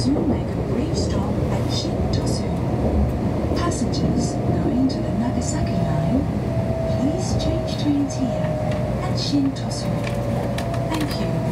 soon make a brief stop at Shintosu. Passengers going to the Nagasaki line, please change trains here at Shintosu. Thank you.